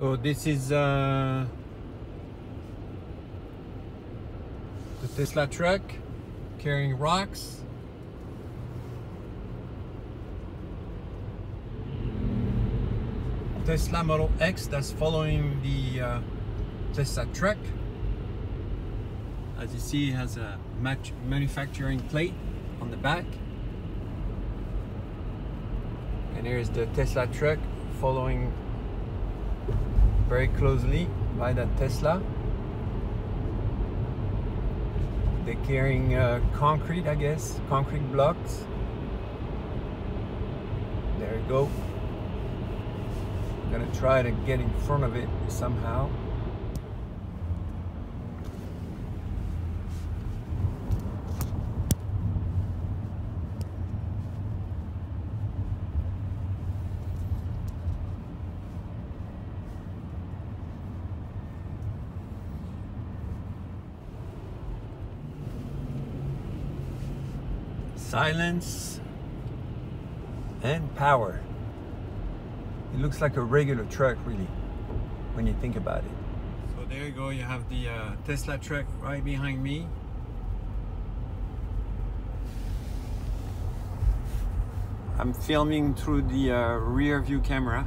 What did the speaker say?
So this is uh, the Tesla truck carrying rocks. Tesla Model X that's following the uh, Tesla truck. As you see, it has a manufacturing plate on the back. And here's the Tesla truck following very closely by that Tesla. They're carrying uh, concrete, I guess, concrete blocks. There you go. gonna try to get in front of it somehow. Silence and power. It looks like a regular truck, really, when you think about it. So there you go. You have the uh, Tesla truck right behind me. I'm filming through the uh, rear view camera